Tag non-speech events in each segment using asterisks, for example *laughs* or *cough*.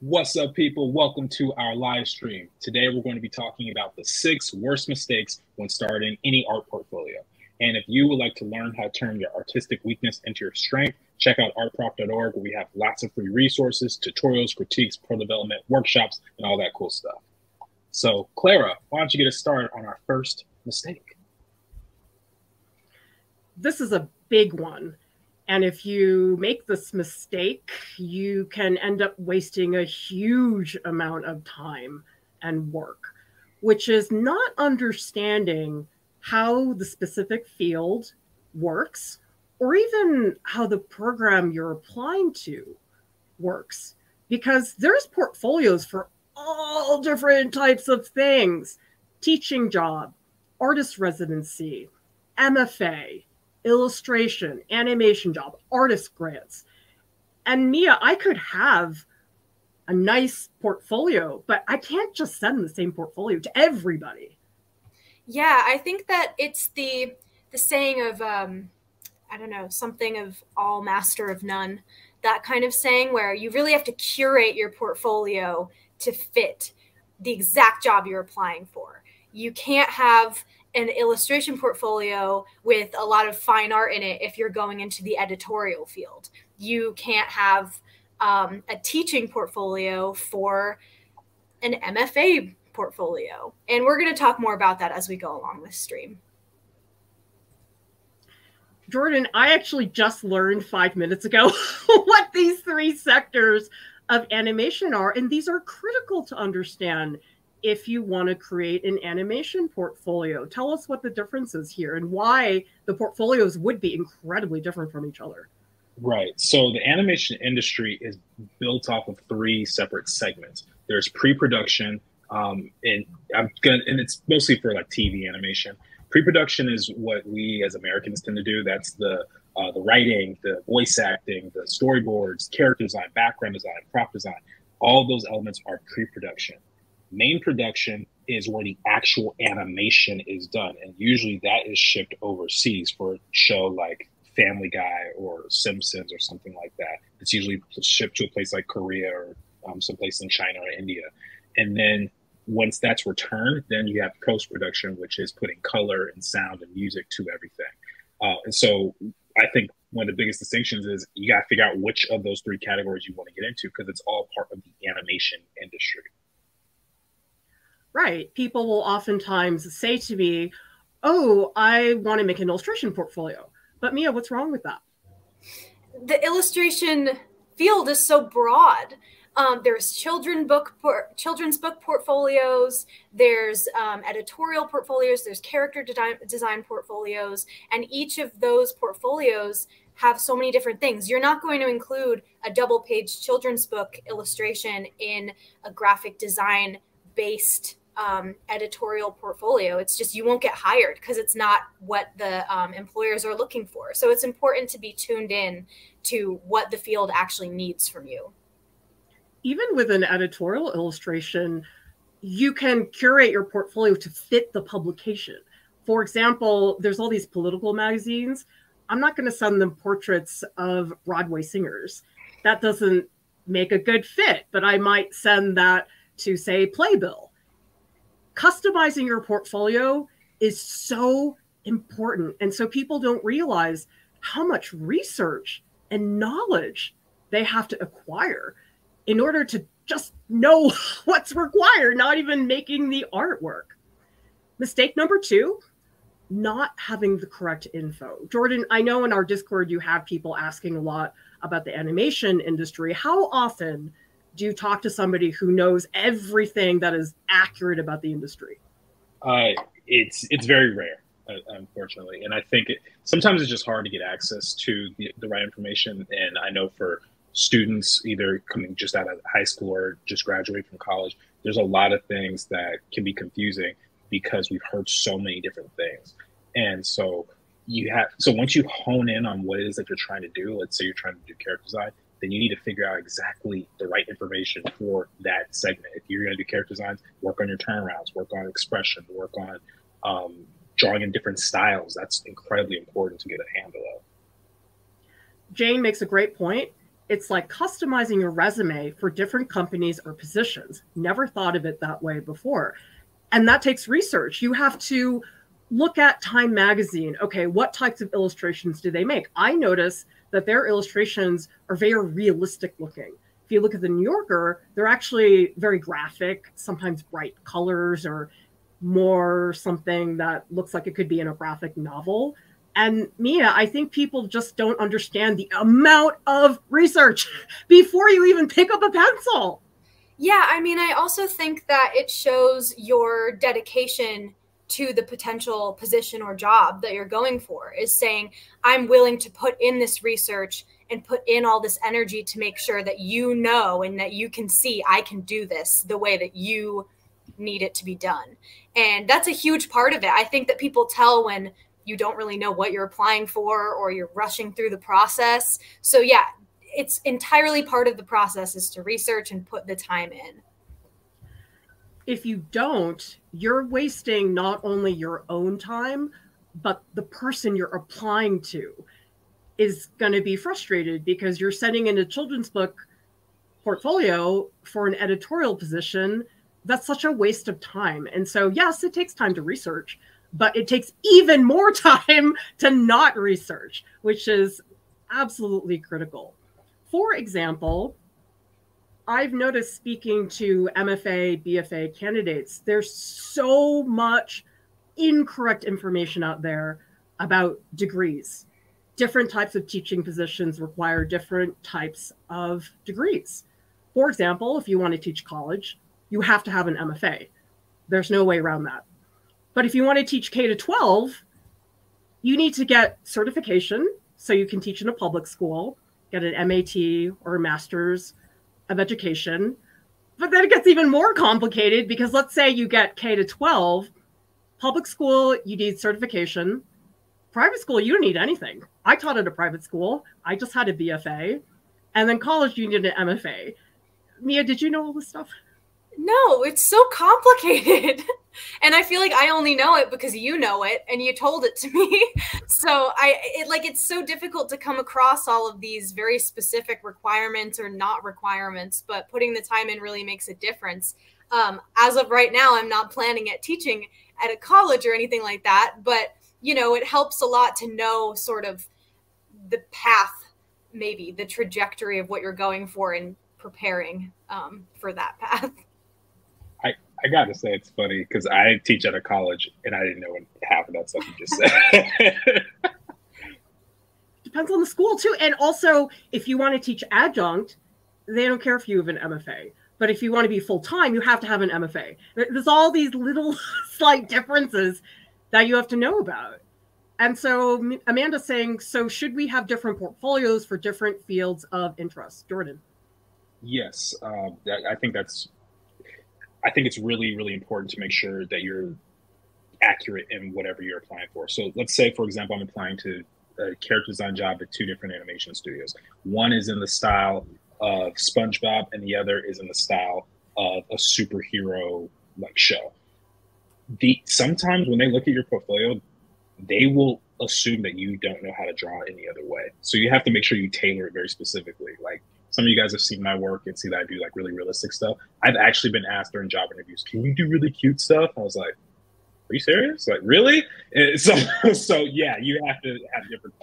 What's up, people? Welcome to our live stream. Today, we're going to be talking about the six worst mistakes when starting any art portfolio. And if you would like to learn how to turn your artistic weakness into your strength, check out artprof.org where we have lots of free resources, tutorials, critiques, pro development, workshops, and all that cool stuff. So, Clara, why don't you get us started on our first mistake? This is a big one and if you make this mistake, you can end up wasting a huge amount of time and work, which is not understanding how the specific field works or even how the program you're applying to works. Because there's portfolios for all different types of things teaching job, artist residency, MFA, illustration, animation job, artist grants. And Mia, I could have a nice portfolio, but I can't just send the same portfolio to everybody. Yeah, I think that it's the the saying of um, I don't know something of all master of none. That kind of saying where you really have to curate your portfolio to fit the exact job you're applying for. You can't have an illustration portfolio with a lot of fine art in it if you're going into the editorial field. You can't have um, a teaching portfolio for an MFA portfolio. And we're going to talk more about that as we go along this stream. Jordan, I actually just learned five minutes ago *laughs* what these three sectors of animation are, and these are critical to understand if you want to create an animation portfolio. Tell us what the difference is here and why the portfolios would be incredibly different from each other. Right. So the animation industry is built off of three separate segments. There's pre-production, um, and I'm gonna, and it's mostly for like TV animation. Pre-production is what we as Americans tend to do. That's the uh, the writing, the voice acting, the storyboards, character design, background design, prop design. All those elements are pre-production main production is where the actual animation is done. And usually that is shipped overseas for a show like Family Guy or Simpsons or something like that. It's usually shipped to a place like Korea or um, someplace in China or India. And then once that's returned, then you have post production, which is putting color and sound and music to everything. Uh, and so I think one of the biggest distinctions is you got to figure out which of those three categories you want to get into because it's all part of the animation industry. Right. People will oftentimes say to me, Oh, I want to make an illustration portfolio. But Mia, what's wrong with that? The illustration field is so broad. Um, there's children book children's book portfolios. There's um, editorial portfolios. There's character de- design portfolios, and each of those portfolios have so many different things. You're not going to include a double page children's book illustration in a graphic design based um, editorial portfolio. It's just you won't get hired because it's not what the um, employers are looking for. So it's important to be tuned in to what the field actually needs from you. Even with an editorial illustration, you can curate your portfolio to fit the publication. For example, there's all these political magazines. I'm not going to send them portraits of Broadway singers. That doesn't make a good fit, but I might send that to, say, Playbill customizing your portfolio is so important. And so people don't realize how much research and knowledge they have to acquire in order to just know *laughs* what's required, not even making the artwork. Mistake number two not having the correct info. Jordan, I know in our Discord you have people asking a lot about the animation industry. How often do you talk to somebody who knows everything that is accurate about the industry? Uh, it's it's very rare, uh, unfortunately, and I think it, sometimes it's just hard to get access to the, the right information. And I know for students either coming just out of high school or just graduating from college, there's a lot of things that can be confusing because we've heard so many different things. And so you have so once you hone in on what it is that you're trying to do, let's say you're trying to do character design, then you need to figure out exactly the right information for that segment. If you're going to do character designs, work on your turnarounds, work on expression, work on um, drawing in different styles. That's incredibly important to get a handle of. Jane makes a great point. it's like customizing your resume for different companies or positions. Never thought of it that way before. And that takes research. You have to look at Time Magazine. Okay, what types of illustrations do they make? I notice that their illustrations are very realistic looking. If you look at the New Yorker, they're actually very graphic, sometimes bright colors or more something that looks like it could be in a graphic novel. And Mia, I think people just don't understand the amount of research *laughs* before you even pick up a pencil. Yeah, I mean, I also think that it shows your dedication to the potential position or job that you're going for is saying, I'm willing to put in this research and put in all this energy to make sure that you know and that you can see I can do this the way that you need it to be done. And that's a huge part of it. I think that people tell when you don't really know what you're applying for or you're rushing through the process. So, yeah, it's entirely part of the process is to research and put the time in. If you don't, you're wasting not only your own time, but the person you're applying to is going to be frustrated because you're sending in a children's book portfolio for an editorial position. That's such a waste of time. And so yes it takes time to research but it takes even more *laughs* time to not research which is absolutely critical. For example i've noticed speaking to mfa bfa candidates there's so much incorrect information out there about degrees different types of teaching positions require different types of degrees. For example, if you want to teach college, you have to have an MFA. There's no way around that. But if you want to teach K to 12, you need to get certification so you can teach in a public school, get an MAT or a master's of education. But then it gets even more complicated because let's say you get K to 12, public school, you need certification private school, you don't need anything. I taught at a private school. I just had a BFA. And then college, you need an MFA. Mia, did you know all this stuff? No, it's so complicated. *laughs* and I feel like I only know it because you know it and you told it to *laughs* me. so I it like it's so difficult to come across all of these very specific requirements or not requirements, but putting the time in really makes a difference. Um, as of right now, I'm not planning at teaching at a college or anything like that, but you know, it helps a lot to know sort of the path, maybe the trajectory of what you're going for and preparing um, for that *laughs* path. I, I got to say, it's funny because I teach at a college and I didn't know what half of that stuff you just said. *laughs* Depends on the school, too. And also, if you want to teach adjunct, they don't care if you have an MFA. But if you want to be full time, you have to have an MFA. There's all these little *laughs* slight differences that you have to know about. And so Amanda's saying, so should we have different portfolios for different fields of interest? Jordan. Yes, uh, I think that's. I think it's really, really important to make sure that you're accurate in whatever you're applying for. So let's say, for example, I'm applying to a character design job at two different animation studios. One is in the style of SpongeBob, and the other is in the style of a superhero like show the sometimes when they look at your portfolio, they will assume that you don't know how to draw any other way. So you have to make sure you tailor it very specifically. Like some of you guys have seen my work and see that I do like really realistic stuff. I've actually been asked during job interviews, "Can you do really cute stuff?" I was like, "Are you serious? Like really?" And so, *laughs* so yeah, you have to have different.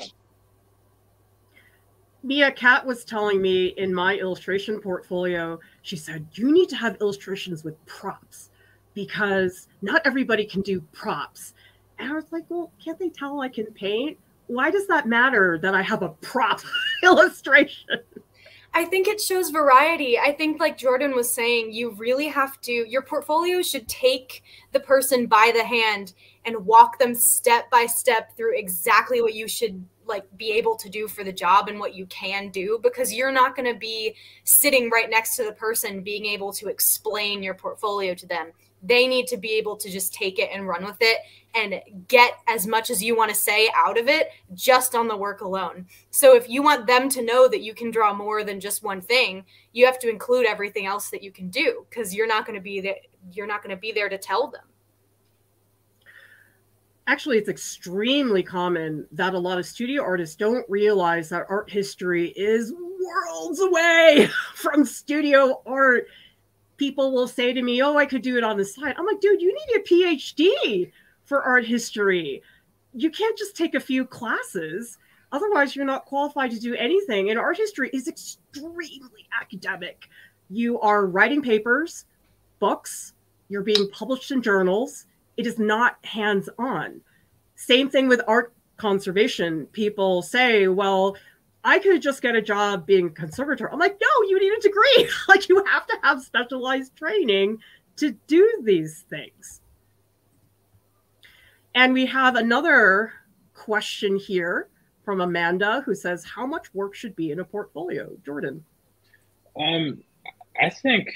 Mia Kat was telling me in my illustration portfolio, she said, You need to have illustrations with props because not everybody can do props. And I was like, well, can't they tell I can paint? Why does that matter that I have a prop *laughs* illustration? I think it shows variety. I think, like Jordan was saying, you really have to, your portfolio should take the person by the hand and walk them step by step through exactly what you should like be able to do for the job and what you can do because you're not going to be sitting right next to the person being able to explain your portfolio to them they need to be able to just take it and run with it and get as much as you want to say out of it just on the work alone. So if you want them to know that you can draw more than just one thing, you have to include everything else that you can do because you're not going to be there you're not going to be there to tell them. Actually, it's extremely common that a lot of studio artists don't realize that art history is worlds away *laughs* from studio art. People will say to me, Oh, I could do it on the side. I'm like, dude, you need a PhD for art history. You can't just take a few classes. Otherwise, you're not qualified to do anything. And art history is extremely academic. You are writing papers, books, you're being published in journals. It is not hands on. Same thing with art conservation. People say, well, I could just get a job being a conservator. I'm like, no, you need a degree. *laughs* like, you have to have specialized training to do these things. And we have another question here from Amanda who says, How much work should be in a portfolio? Jordan. Um, I think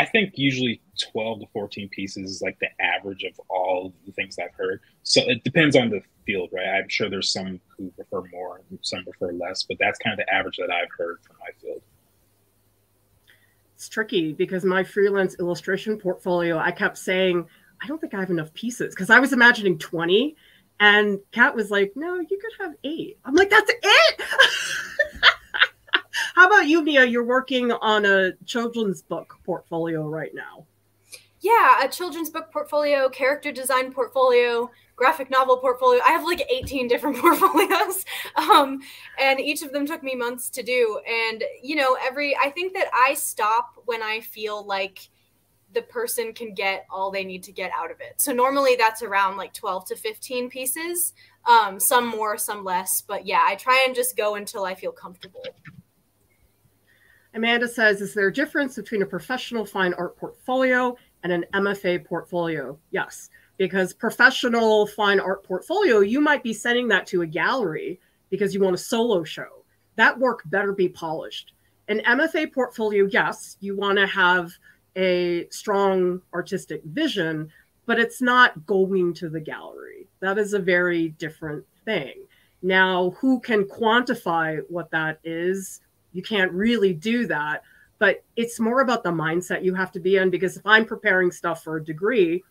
I think usually 12 to 14 pieces is like the average of all the things I've heard. So it depends on the field, right? I'm sure there's some who prefer more, some prefer less, but that's kind of the average that I've heard from my field. It's tricky because my freelance illustration portfolio, I kept saying, I don't think I have enough pieces because I was imagining 20 and Kat was like, no, you could have eight. I'm like, that's it. *laughs* How about you, Mia? You're working on a children's book portfolio right now. Yeah, a children's book portfolio, character design portfolio, graphic novel portfolio. I have like 18 different *laughs* portfolios. Um, and each of them took me months to do. And, you know, every, I think that I stop when I feel like the person can get all they need to get out of it. So normally that's around like 12 to 15 pieces, um, some more, some less. But yeah, I try and just go until I feel comfortable. Amanda says, is there a difference between a professional fine art portfolio and an MFA portfolio? Yes, because professional fine art portfolio, you might be sending that to a gallery because you want a solo show. That work better be polished. An MFA portfolio, yes, you want to have a strong artistic vision, but it's not going to the gallery. That is a very different thing. Now, who can quantify what that is? You can't really do that. But it's more about the mindset you have to be in because if I'm preparing stuff for a degree,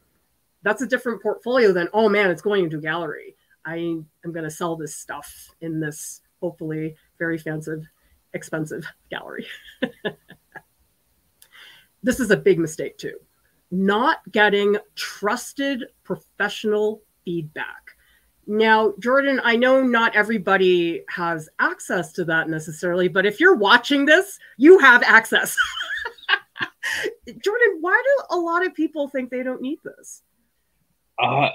that's a different portfolio than, oh man, it's going into a gallery. I am going to sell this stuff in this hopefully very fancy, expensive gallery. *laughs* this is a big mistake too. Not getting trusted professional feedback. Now, Jordan, I know not everybody has access to that necessarily, but if you're watching this, you have access. *laughs* Jordan, why do a lot of people think they don't need this? Uh,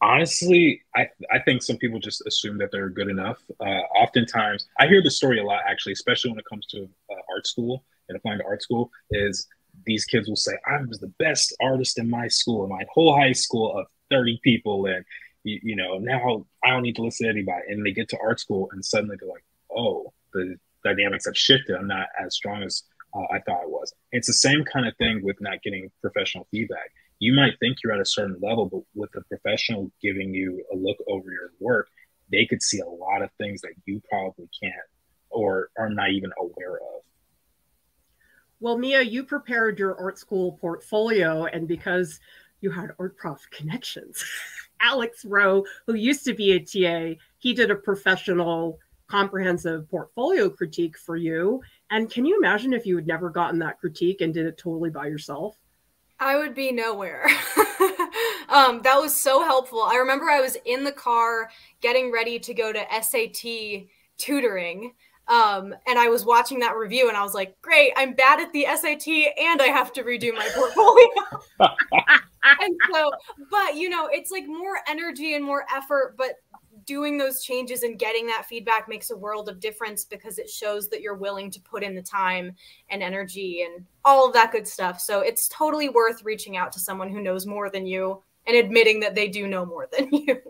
honestly, I, I think some people just assume that they're good enough. Uh, oftentimes, I hear the story a lot, actually, especially when it comes to uh, art school and applying to art school, is these kids will say, I was the best artist in my school, in my whole high school of 30 people. And you, you know, now I don't need to listen to anybody. And they get to art school and suddenly they're like, oh, the dynamics have shifted. I'm not as strong as uh, I thought I was. It's the same kind of thing with not getting professional feedback. You might think you're at a certain level, but with a professional giving you a look over your work, they could see a lot of things that you probably can't or are not even aware of. Well, Mia, you prepared your art school portfolio, and because you had art prof connections. *laughs* Alex Rowe, who used to be a TA, he did a professional comprehensive portfolio critique for you. And can you imagine if you had never gotten that critique and did it totally by yourself? I would be nowhere. *laughs* um, that was so helpful. I remember I was in the car getting ready to go to SAT tutoring. Um, and I was watching that review and I was like, great, I'm bad at the SAT and I have to redo my portfolio. *laughs* and so, but you know, it's like more energy and more effort, but doing those changes and getting that feedback makes a world of difference because it shows that you're willing to put in the time and energy and all of that good stuff. So it's totally worth reaching out to someone who knows more than you and admitting that they do know more than *laughs* you.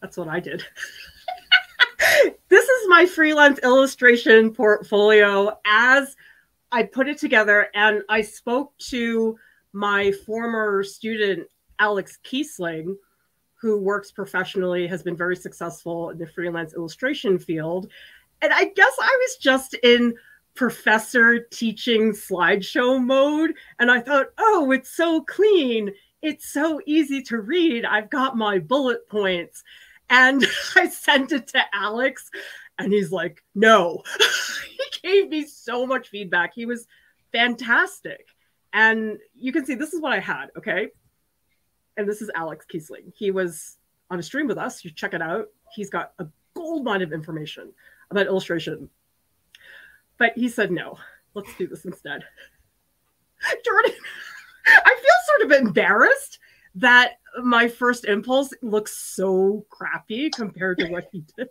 That's what I did. This is my freelance illustration portfolio as I put it together and I spoke to my former student, Alex Kiesling, who works professionally, has been very successful in the freelance illustration field. And I guess I was just in professor teaching slideshow mode. And I thought, oh, it's so clean. It's so easy to read. I've got my bullet points. And *laughs* I sent it to Alex. And he's like, no. *laughs* he gave me so much feedback. He was fantastic. And you can see this is what I had, okay? And this is Alex Kiesling. He was on a stream with us. You check it out. He's got a gold mine of information about illustration. But he said, no, let's do this instead. *laughs* Jordan, I feel sort of embarrassed that my first impulse looks so crappy compared to what he did.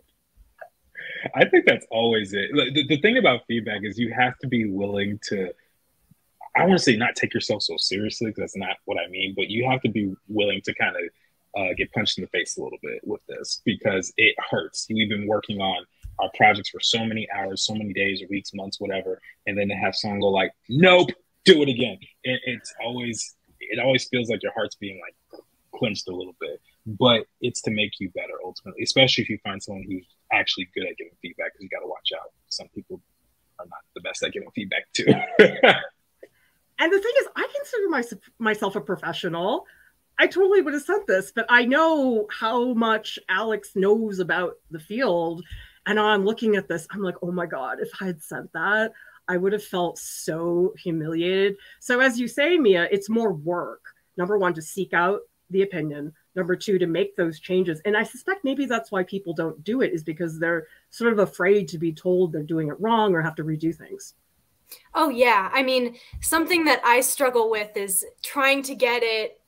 I think that's always it. The, the thing about feedback is you have to be willing to, I want to say not take yourself so seriously because that's not what I mean, but you have to be willing to kind of uh, get punched in the face a little bit with this because it hurts. We've been working on our projects for so many hours, so many days or weeks, months, whatever, and then to have someone go like, "Nope, do it again." It, it's always it always feels like your heart's being like clenched a little bit, but it's to make you better ultimately, especially if you find someone who's actually good at giving feedback. Because you got to watch out. Some people are not the best at giving feedback too. *laughs* and the thing is, I consider my, myself a professional. I totally would have sent this, but I know how much Alex knows about the field. And I'm looking at this, I'm like, oh my God, if I had sent that, I would have felt so humiliated. So, as you say, Mia, it's more work. Number one, to seek out the opinion. Number two, to make those changes. And I suspect maybe that's why people don't do it, is because they're sort of afraid to be told they're doing it wrong or have to redo things. Oh, yeah. I mean, something that I struggle with is trying to get it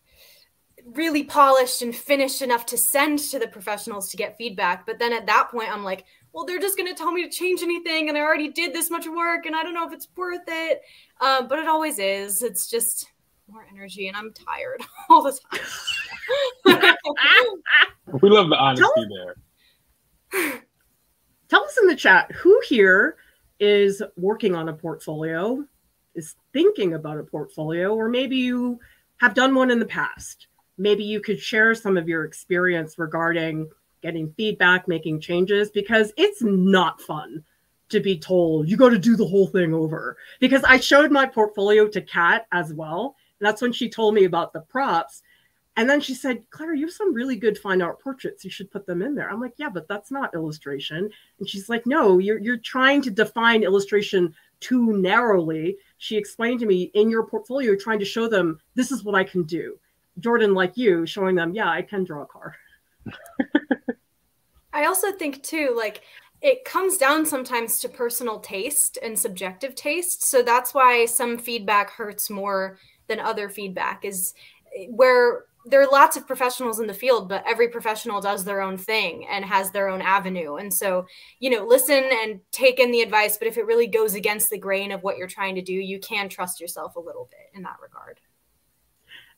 really polished and finished enough to send to the professionals to get feedback. But then at that point, I'm like, well, they're just going to tell me to change anything, and I already did this much work, and I don't know if it's worth it. Um, but it always is. It's just more energy, and I'm tired *laughs* all the time. *laughs* we love the honesty tell, there. *sighs* Tell us in the chat who here is working on a portfolio, is thinking about a portfolio, or maybe you have done one in the past maybe you could share some of your experience regarding getting feedback, making changes, because it's not fun to be told you got to do the whole thing over. Because I showed my portfolio to Kat as well. And that's when she told me about the props. And then she said, Claire, you have some really good fine art portraits. You should put them in there. I'm like, yeah, but that's not illustration. And she's like, no, you're, you're trying to define illustration too narrowly. She explained to me in your portfolio, trying to show them this is what I can do. Jordan, like you, showing them, yeah, I can draw a car. *laughs* I also think too, like it comes down sometimes to personal taste and subjective taste. So that's why some feedback hurts more than other feedback is eh, where there are lots of professionals in the field, but every professional does their own thing and has their own avenue. And so, you know, listen and take in the advice, but if it really goes against the grain of what you're trying to do, you can trust yourself a little bit in that regard.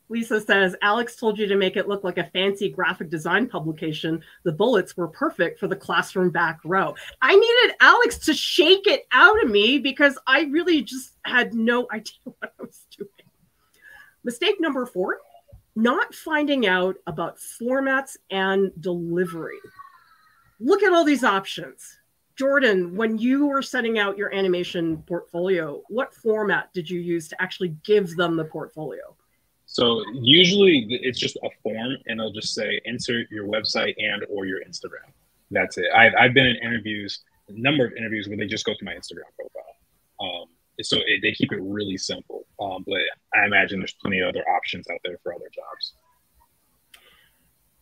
Lisa says, Alex told you to make it look like a fancy graphic design publication. The bullets were perfect for the classroom back row. I needed Alex to shake it out of me because I really just had no *laughs* idea what I was doing. Mistake number four not finding out about formats and delivery. Look at all these options. Jordan, when you were setting out your animation portfolio, what format did you use to actually give them the portfolio? So usually it's just a form, and it'll just say insert your website and or your Instagram. That's it. I've, I've been in interviews, a number of interviews where they just go to my Instagram profile. Um, so it, they keep it really simple. Um, but I imagine there's plenty of other options out there for other jobs.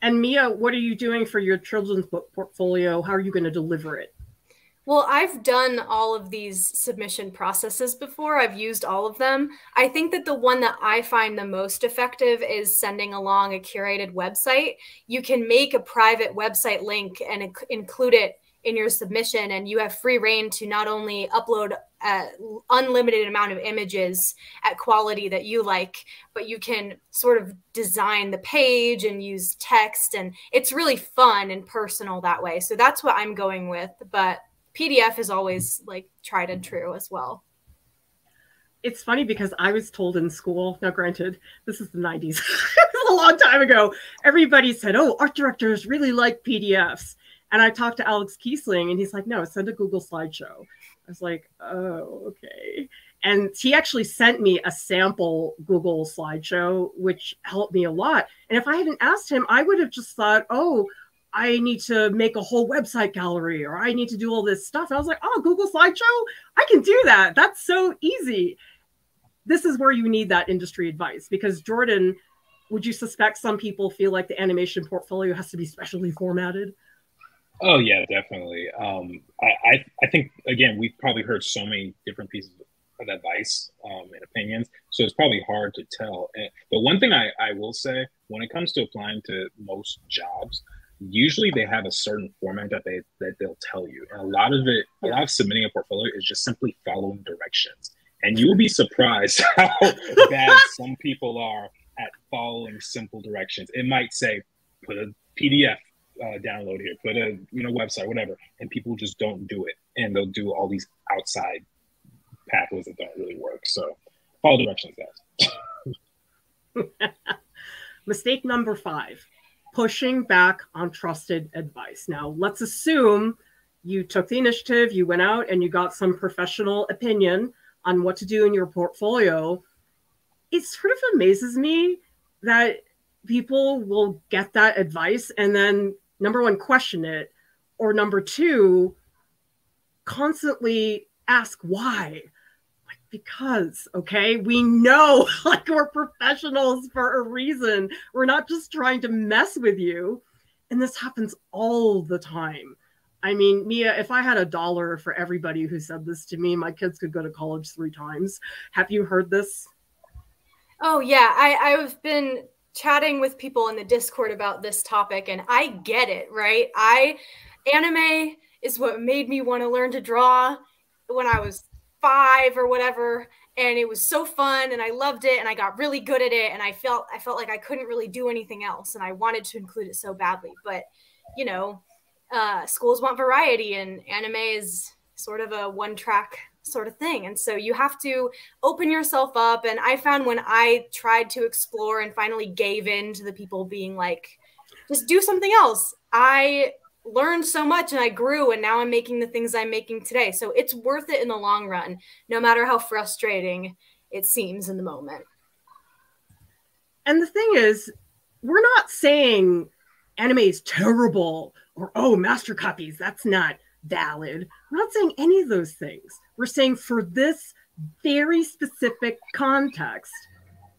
And Mia, what are you doing for your children's book portfolio? How are you going to deliver it? Well, I've done all of these submission processes before. I've used all of them. I think that the one that I find the most effective is sending along a curated website. You can make a private website link and inc include it in your submission, and you have free reign to not only upload an unlimited amount of images at quality that you like, but you can sort of design the page and use text, and it's really fun and personal that way. So that's what I'm going with. But PDF is always like tried and true as well. It's funny because I was told in school, now granted, this is the 90s, *laughs* a long time ago. Everybody said, oh, art directors really like PDFs. And I talked to Alex Kiesling and he's like, no, send a Google slideshow. I was like, oh, okay. And he actually sent me a sample Google slideshow, which helped me a lot. And if I hadn't asked him, I would have just thought, oh, I need to make a whole website gallery or I need to do all this stuff. And I was like, oh, Google Slideshow, I can do that. That's so easy. This is where you need that industry advice because Jordan, would you suspect some people feel like the animation portfolio has to be specially formatted? Oh yeah, definitely. Um, I, I, I think again we've probably heard so many different pieces of advice um, and opinions, so it's probably hard to tell. But one thing I, I will say when it comes to applying to most jobs, usually they have a certain format that they that they'll tell you, and a lot of it, a lot of submitting a portfolio is just simply following directions, and you will be surprised *laughs* how *laughs* bad some people are at following simple directions. It might say put a PDF uh, download here, put a you know website, whatever, and people just don't do it, and they'll do all these outside pathways that don't really work. So follow directions, guys. *laughs* Mistake number five: pushing back on trusted advice. Now, let's assume you took the initiative, you went out and you got some professional opinion on what to do in your portfolio. It sort of amazes me that people will get that advice and then number one, question it, or number two, constantly ask why. Like, because, okay, we know *laughs* like we're professionals for a reason. We're not just trying to mess with you. And this happens all the time. I mean, Mia, if I had a dollar for everybody who said this to me, my kids could go to college three times. Have you heard this? Oh yeah, I, I've been chatting with people in the Discord about this topic, and I get it, right? I anime is what made me want to learn to draw when I was five or whatever and it was so fun and I loved it and I got really good at it and I felt I felt like I couldn't really do anything else and I wanted to include it so badly but you know uh, schools want variety and anime is sort of a one track sort of thing. And so you have to open yourself up. And I found when I tried to explore and finally gave in to the people being like, just do something else, I learned so much and I grew. And now I'm making the things I'm making today. So it's worth it in the long run, no matter how frustrating it seems in the moment. And the thing is, we're not saying anime is terrible or, oh, master copies. That's not valid. We're not saying any of those things. We're saying for this very specific context,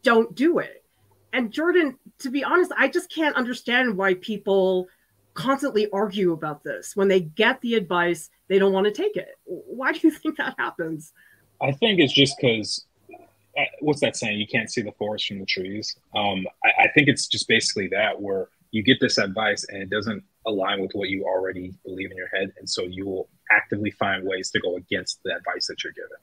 don't do it. And Jordan, to be honest, I just can't understand why people constantly argue about this. When they get the advice, they don't want to take it. Why do you think that happens? I think it's just because uh, what's that saying? You can't see the forest from the trees. Um, I, I, think it's just basically that where you get this advice and it doesn't align with what you already believe in your head. And so you will actively find ways to go against the advice that you're given.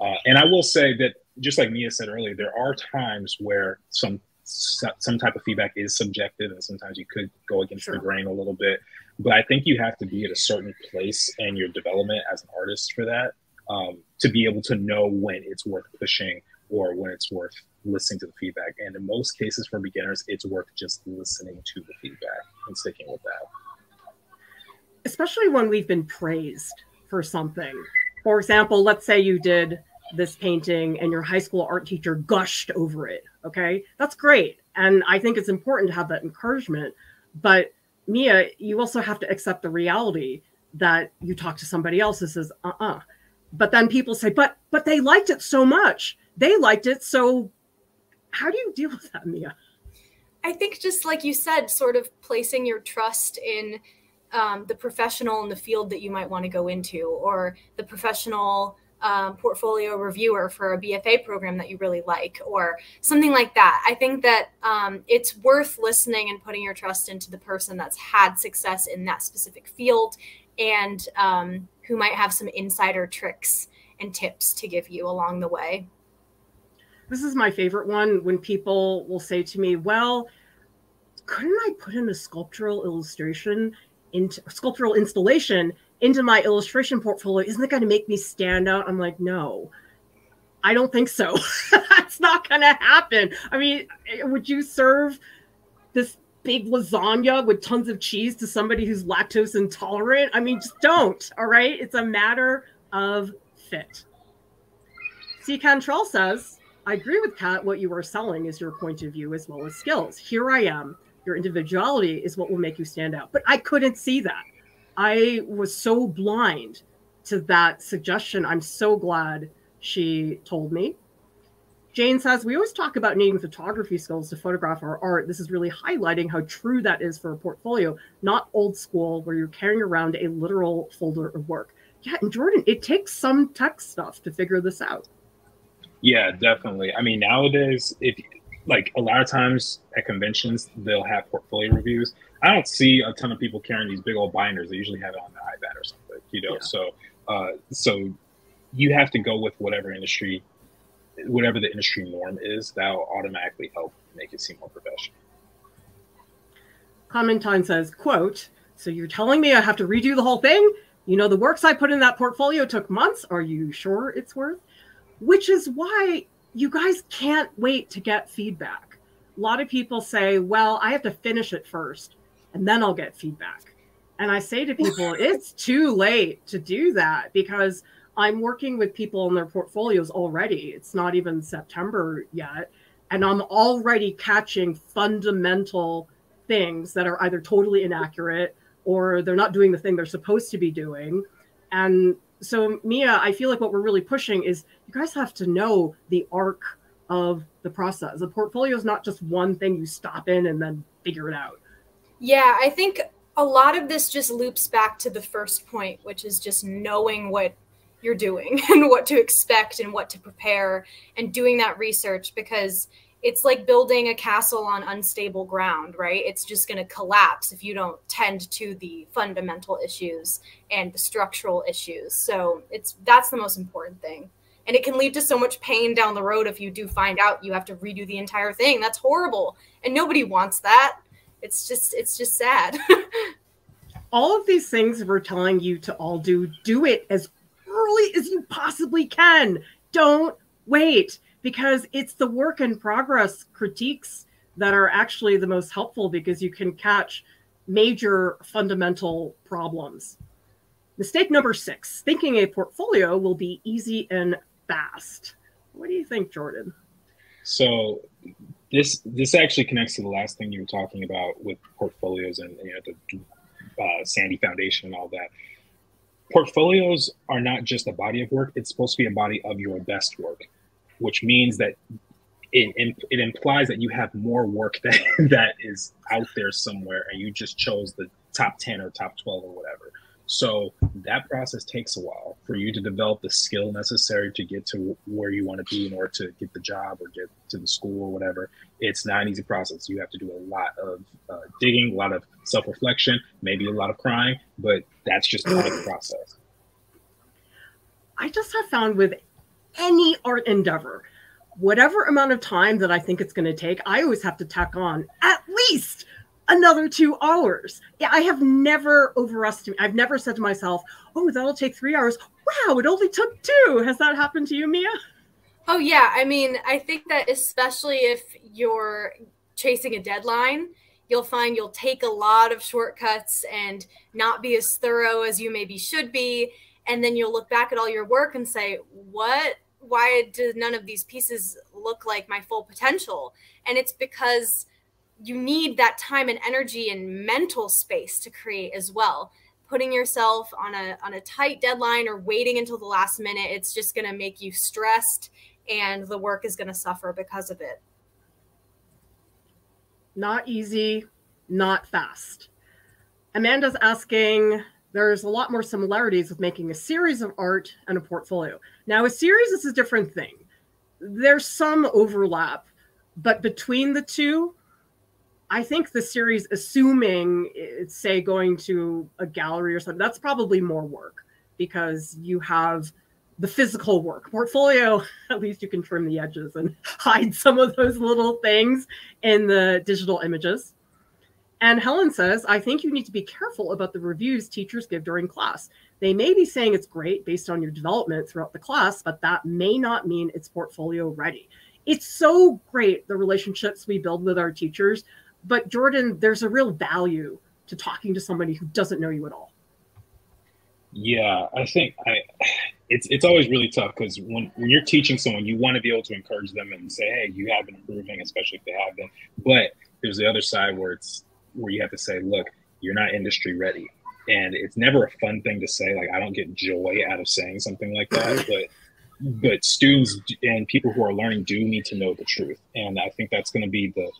Uh, and I will say that, just like Mia said earlier, there are times where some some type of feedback is subjective, and sometimes you could go against sure. the grain a little bit. But I think you have to be at a certain place in your development as an artist for that um, to be able to know when it's worth pushing or when it's worth listening to the feedback. And in most cases for beginners, it's worth just listening to the feedback and sticking with that. Especially when we've been praised for something. For example, let's say you did this painting and your high school art teacher gushed over it. Okay. That's great. And I think it's important to have that encouragement. But Mia, you also have to accept the reality that you talk to somebody else who says, uh uh-uh. uh. But then people say, but but they liked it so much. They liked it. So how do you deal with that, Mia? I think just like you said, sort of placing your trust in um, the professional in the field that you might want to go into, or the professional um, portfolio reviewer for a BFA program that you really like, or something like that. I think that um, it's worth listening and putting your trust into the person that's had success in that specific field and um, who might have some insider tricks and tips to give you along the way. This is my favorite one when people will say to me, Well, couldn't I put in a sculptural illustration into sculptural installation into my illustration portfolio? Isn't it going to make me stand out? I'm like, No, I don't think so. *laughs* That's not going to happen. I mean, eh, would you serve this big lasagna with tons of cheese to somebody who's lactose intolerant? I mean, just don't. All right. It's a matter of fit. C. Cantrell says, I agree with Kat. What you are selling is your point of view as well as skills. Here I am, Your individuality is what will make you stand out. But I couldn't see that. I was so blind to that suggestion. I'm so glad she told me. Jane says, We always talk about needing photography skills to photograph our art. This is really highlighting how true that is for a portfolio, not old school where you're carrying around a literal folder of work. Yeah, and Jordan, it takes some tech stuff to figure this out. Yeah, definitely. I mean, nowadays, if like a lot of times at conventions, they'll have portfolio reviews. I don't see a ton of people carrying these big old binders. They usually have it on the iPad or something, you know. Yeah. So, uh, so you have to go with whatever industry, whatever the industry norm is. That'll automatically help make it seem more professional. Clementine says, "quote So you're telling me I have to redo the whole thing? You know, the works I put in that portfolio took months. Are you sure it's worth?" Which is why you guys can't wait to get feedback. A lot of people say, "Well, I have to finish it first, and then I'll get feedback." And I say to *laughs* people, it's too late to do that because I'm working with people in their portfolios already. It's not even September yet. And I'm already catching fundamental things that are either totally inaccurate or they're not doing the thing they're supposed to be doing. And so, Mia, I feel like what we're really pushing is you guys have to know the arc of the process. The portfolio is not just one thing you stop in and then figure it out. Yeah, I think a lot of this just loops back to the first point, which is just knowing what you're doing *laughs* and what to expect and what to prepare and doing that research because it's like building a castle on unstable ground, right? It's just going to collapse if you don't tend to the fundamental issues and the structural issues. So it's that's the most important thing. And it can lead to so much pain down the road if you do find out you have to redo the entire thing. That's horrible. And nobody wants that it's just it's just sad *laughs* all of these things we're telling you to all do do it as early as you possibly can don't wait because it's the work in progress critiques that are actually the most helpful because you can catch major fundamental problems. Mistake number six thinking a portfolio will be easy and fast. What do you think jordan? So this this actually connects to the last thing you were talking about with portfolios and you know the uh, Sandy Foundation and all that. Portfolios are not just a body of work; it's supposed to be a body of your best work, which means that it, it implies that you have more work *laughs* that that is out there somewhere, and you just chose the top ten or top twelve or whatever. So that process takes a while for you to develop the skill necessary to get to where you want to be in order to get the job or get to the school or whatever. It's not an easy process. You have to do a lot of uh, digging, a lot of self reflection, maybe a lot of crying, but that's just part of the process. I just have found with any art endeavor, whatever amount of time that I think it's going to take, I always have to tack on at least another two hours. Yeah, I have never overestimated. I've never said to myself, "Oh, that'll take three hours." Wow, it only took two. Has that happened to you, Mia? Oh yeah, I mean, I think that especially if you're chasing a deadline, you'll find you'll take a lot of shortcuts and not be as thorough as you maybe should be, and then you'll look back at all your work and say, "What? Why did none of these pieces look like my full potential?" And it's because you need that time and energy and mental space to create as well. Putting yourself on a on a tight deadline or waiting until the last minute it's just going to make you stressed and the work is going to suffer because of it. Not easy not fast. Amanda's asking there's a lot more similarities with making a series of art and a portfolio now a series is a different thing there's some overlap but between the two I think the series, assuming it's say going to a gallery or something, that's probably more work because you have the physical work. Portfolio, *laughs* at least you can trim the edges and *laughs* hide some of those little things in the digital images. And Helen says, I think you need to be careful about the reviews teachers give during class. They may be saying it's great based on your development throughout the class, but that may not mean it's portfolio ready. It's so great the relationships we build with our teachers but Jordan, there's a real value to talking to somebody who doesn't know you at all. Yeah, I think I it's it's always really tough because when, when you're teaching someone, you want to be able to encourage them and say, "Hey, you have been improving," especially if they have been. But there's the other side where it's where you have to say, look, you're not industry ready. And it's never a fun thing to say. Like I don't get joy out of saying something like that, *laughs* but but students and people who are learning do need to know the truth. And I think that's going to be the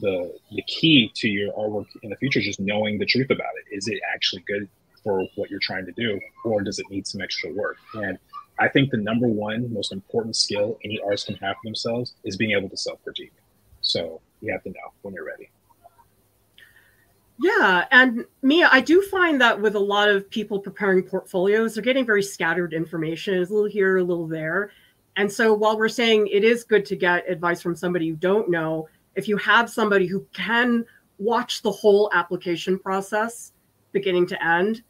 the the key to your artwork in the future is just knowing the truth about it. Is it actually good for what you're trying to do, or does it need some extra work? And I think the number one most important skill any artist can have for themselves is being able to self critique. So you have to know when you're ready. Yeah, and Mia, I do find that with a lot of people preparing portfolios, they're getting very scattered information, a little here, a little there. And so while we're saying it is good to get advice from somebody you don't know, if you have somebody who can watch the whole application process beginning to end,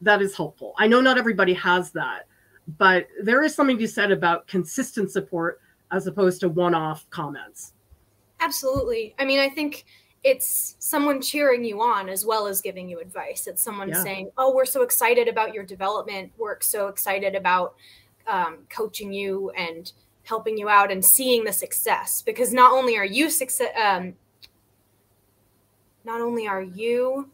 that is helpful. I know not everybody has that, but there is something to be said about consistent support as opposed to one-off comments. Absolutely. I mean, I think it's someone cheering you on as well as giving you advice. It's someone yeah. saying, "Oh, we're so excited about your development. We're so excited about um, coaching you and helping you out and seeing the success." Because not only are you success, um, not only are you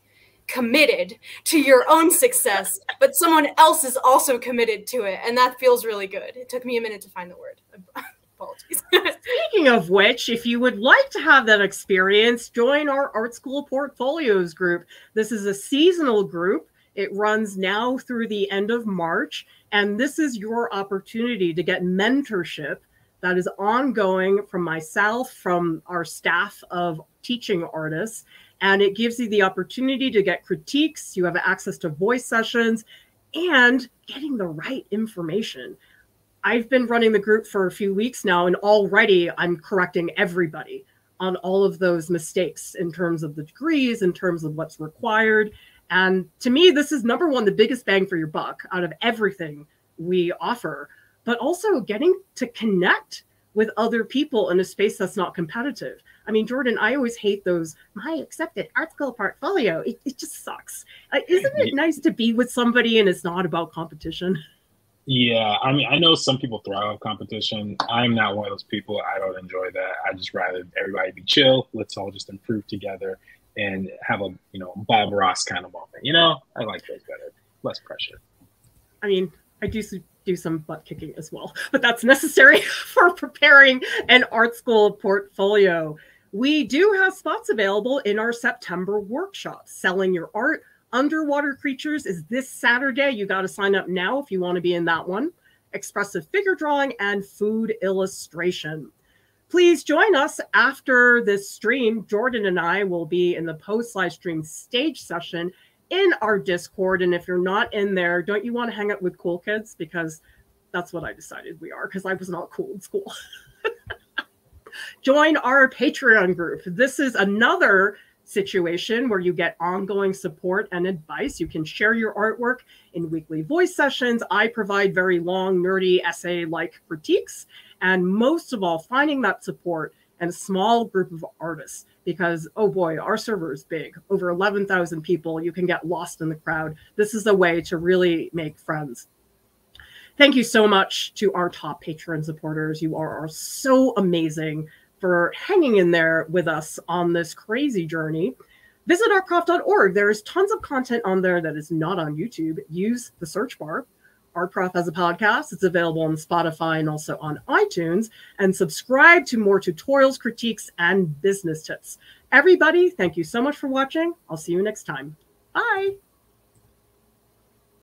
committed to your own success, but someone else is also committed to it, and that feels really good. It took me a minute to find the word. *laughs* Apologies. *laughs* Speaking of which, if you would like to have that experience, join our Art School Portfolios group. This is a seasonal group. It runs now through the end of March, and this is your opportunity to get mentorship that is ongoing from myself, from our staff of teaching artists, and it gives you the opportunity to get critiques. You have access to voice sessions and getting the right information. I've been running the group for a few weeks now, and already I'm correcting everybody on all of those mistakes in terms of the degrees, in terms of what's required. And to me, this is number one, the biggest bang for your buck out of everything we offer, but also getting to connect with other people in a space that's not competitive. I mean, Jordan, I always hate those my accepted art school portfolio. It, it just sucks. Uh, isn't it nice to be with somebody and it's not about competition? *laughs* Yeah, I mean, I know some people thrive on competition. I'm not one of those people. I don't enjoy that. I just rather everybody be chill. Let's all just improve together and have a you know Bob Ross kind of moment. You know, I like those better. Less pressure. I mean, I do do some butt kicking as well, *laughs* but that's necessary *laughs* for preparing an art school portfolio. We do have spots available in our September workshop, selling your art Underwater Creatures is this Saturday. You got to sign up now if you want to be in that one. Expressive figure drawing and food illustration. Please join us after this stream. Jordan and I will be in the post live stream stage session in our Discord. And if you're not in there, don't you want to hang out with cool kids? Because that's what I decided we are, because I was not cool in school. *laughs* Join our Patreon group. This is another situation where you get ongoing support and advice. You can share your artwork in weekly voice sessions. I provide very long, nerdy essay like critiques. And most of all, finding that support and a small group of artists because, oh boy, our server is big over 11,000 people. You can get lost in the crowd. This is a way to really make friends. Thank you so much to our top Patreon supporters. You are, are so amazing for hanging in there with us on this crazy journey. Visit artprof.org. There's tons of content on there that is not on YouTube. Use the search bar. ArtProf has a podcast. It's available on Spotify and also on iTunes. And subscribe to more tutorials, critiques, and business tips. Everybody, thank you so much for watching. I'll see you next time. Bye.